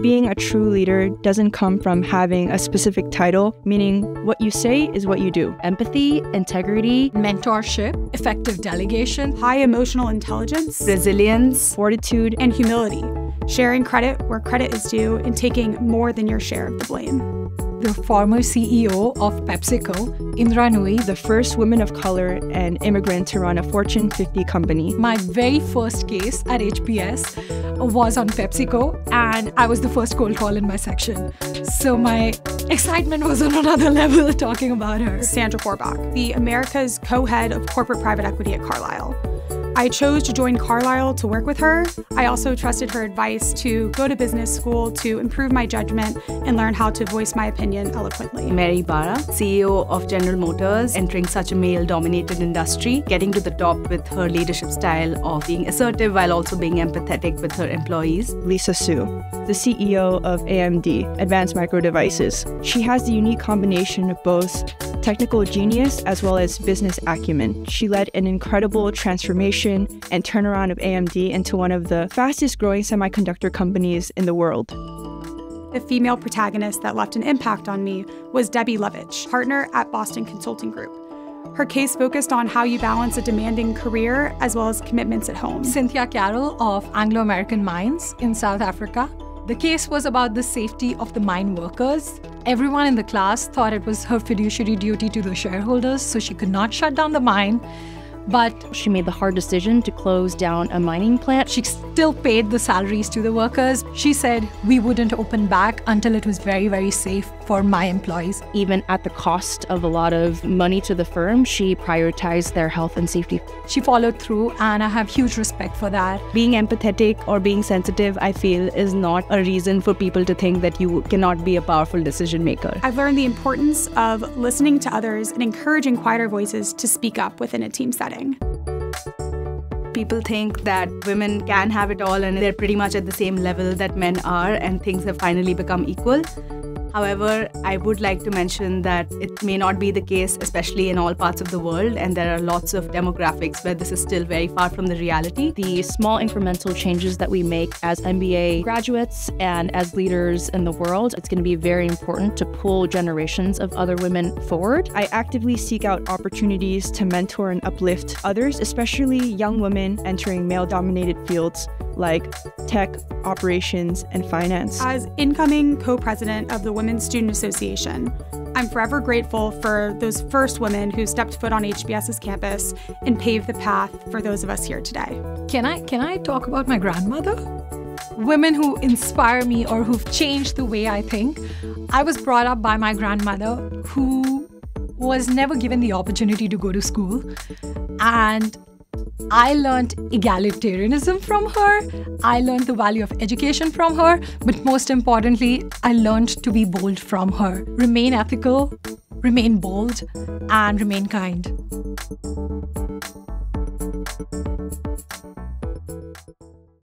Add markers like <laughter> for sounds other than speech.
Being a true leader doesn't come from having a specific title, meaning what you say is what you do. Empathy, integrity, mentorship, effective delegation, high emotional intelligence, resilience, fortitude, and humility. Sharing credit where credit is due and taking more than your share of the blame the former CEO of PepsiCo, Indra Nooyi, the first woman of color and immigrant to run a Fortune 50 company. My very first case at HBS was on PepsiCo, and I was the first cold call in my section. So my excitement was on another <laughs> level talking about her. Sandra Horbach, the America's co-head of corporate private equity at Carlyle. I chose to join Carlyle to work with her. I also trusted her advice to go to business school to improve my judgment and learn how to voice my opinion eloquently. Mary Barra, CEO of General Motors, entering such a male dominated industry, getting to the top with her leadership style of being assertive while also being empathetic with her employees. Lisa Su, the CEO of AMD, Advanced Micro Devices. She has the unique combination of both technical genius as well as business acumen. She led an incredible transformation and turnaround of AMD into one of the fastest growing semiconductor companies in the world. The female protagonist that left an impact on me was Debbie Lovich, partner at Boston Consulting Group. Her case focused on how you balance a demanding career as well as commitments at home. Cynthia Carroll of Anglo American Mines in South Africa the case was about the safety of the mine workers. Everyone in the class thought it was her fiduciary duty to the shareholders, so she could not shut down the mine. But she made the hard decision to close down a mining plant. She still paid the salaries to the workers. She said we wouldn't open back until it was very, very safe for my employees. Even at the cost of a lot of money to the firm, she prioritized their health and safety. She followed through, and I have huge respect for that. Being empathetic or being sensitive, I feel, is not a reason for people to think that you cannot be a powerful decision maker. I've learned the importance of listening to others and encouraging quieter voices to speak up within a team setting People think that women can have it all and they're pretty much at the same level that men are, and things have finally become equal. However, I would like to mention that it may not be the case, especially in all parts of the world, and there are lots of demographics where this is still very far from the reality. The small incremental changes that we make as MBA graduates and as leaders in the world, it's going to be very important to pull generations of other women forward. I actively seek out opportunities to mentor and uplift others, especially young women entering male dominated fields like tech, operations, and finance. As incoming co president of the Women's Student Association, I'm forever grateful for those first women who stepped foot on HBS's campus and paved the path for those of us here today. Can I can I talk about my grandmother? Women who inspire me or who've changed the way I think. I was brought up by my grandmother who was never given the opportunity to go to school and I learned egalitarianism from her. I learned the value of education from her. But most importantly, I learned to be bold from her. Remain ethical, remain bold, and remain kind.